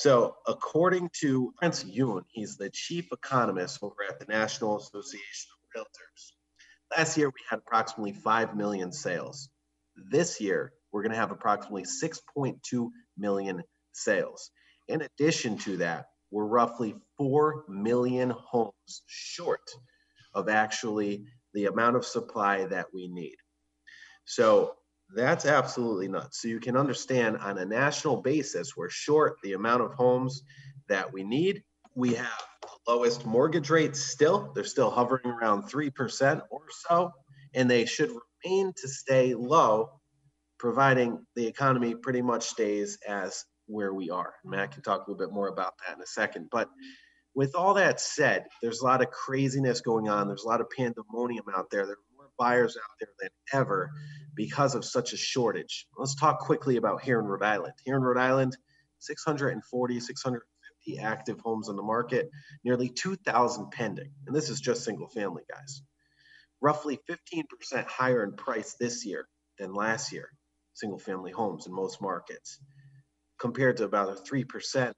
So, according to Lawrence Yun, he's the chief economist over at the National Association of Realtors. Last year, we had approximately 5 million sales. This year, we're going to have approximately 6.2 million sales. In addition to that, we're roughly 4 million homes short of actually the amount of supply that we need. So that's absolutely nuts. So you can understand on a national basis, we're short the amount of homes that we need. We have the lowest mortgage rates still. They're still hovering around 3% or so, and they should remain to stay low, providing the economy pretty much stays as where we are. Matt can talk a little bit more about that in a second. But with all that said, there's a lot of craziness going on. There's a lot of pandemonium out there. Buyers out there than ever because of such a shortage. Let's talk quickly about here in Rhode Island. Here in Rhode Island, 640, 650 active homes on the market, nearly 2,000 pending. And this is just single family, guys. Roughly 15% higher in price this year than last year, single family homes in most markets compared to about a 3%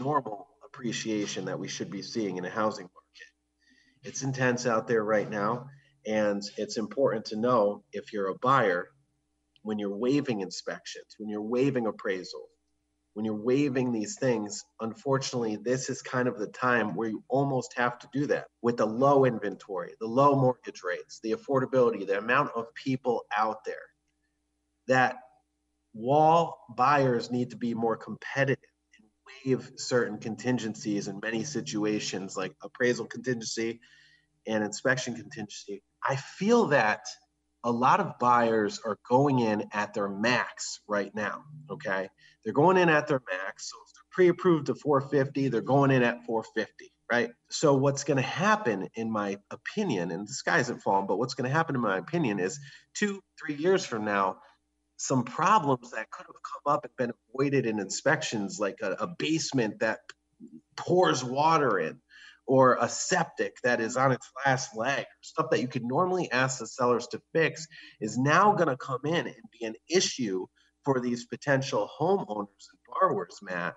normal appreciation that we should be seeing in a housing market. It's intense out there right now, and it's important to know if you're a buyer, when you're waiving inspections, when you're waiving appraisal, when you're waiving these things, unfortunately, this is kind of the time where you almost have to do that with the low inventory, the low mortgage rates, the affordability, the amount of people out there that wall buyers need to be more competitive and waive certain contingencies in many situations like appraisal contingency and inspection contingency. I feel that a lot of buyers are going in at their max right now. Okay. They're going in at their max. So if they're pre approved to 450, they're going in at 450. Right. So what's going to happen, in my opinion, and the sky isn't falling, but what's going to happen, in my opinion, is two, three years from now, some problems that could have come up and been avoided in inspections, like a, a basement that pours water in, or a septic that is on its last leg, stuff that you could normally ask the sellers to fix, is now going to come in and be an issue for these potential homeowners and borrowers, Matt.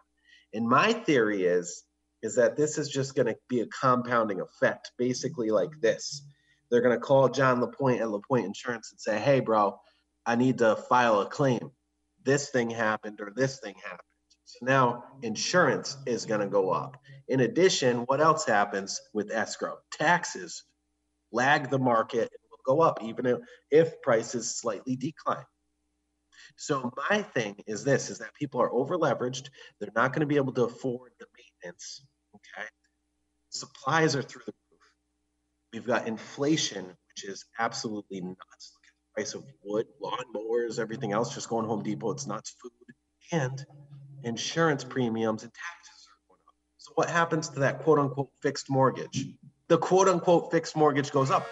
And my theory is is that this is just going to be a compounding effect, basically like this. They're going to call John Lapointe at Lapointe Insurance and say, "Hey, bro, I need to file a claim. This thing happened or this thing happened. So now insurance is going to go up. In addition, what else happens with escrow? Taxes lag the market and will go up even if, prices slightly decline. So my thing is this is that people are over leveraged. They're not going to be able to afford the maintenance. Okay. Supplies are through the roof. We've got inflation, which is absolutely nuts price of wood, lawnmowers, everything else, just going Home Depot, it's nuts, food, and insurance premiums and taxes are going up. So what happens to that quote unquote fixed mortgage? The quote unquote fixed mortgage goes up.